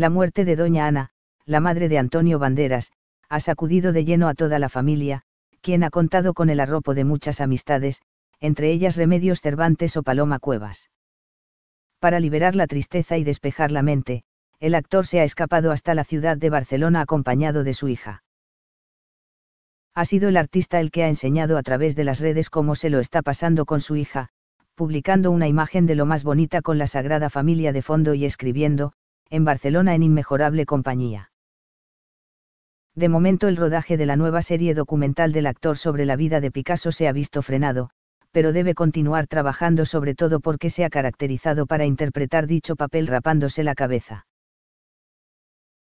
La muerte de doña Ana, la madre de Antonio Banderas, ha sacudido de lleno a toda la familia, quien ha contado con el arropo de muchas amistades, entre ellas Remedios Cervantes o Paloma Cuevas. Para liberar la tristeza y despejar la mente, el actor se ha escapado hasta la ciudad de Barcelona acompañado de su hija. Ha sido el artista el que ha enseñado a través de las redes cómo se lo está pasando con su hija, publicando una imagen de lo más bonita con la Sagrada Familia de fondo y escribiendo, en Barcelona en inmejorable compañía. De momento el rodaje de la nueva serie documental del actor sobre la vida de Picasso se ha visto frenado, pero debe continuar trabajando sobre todo porque se ha caracterizado para interpretar dicho papel rapándose la cabeza.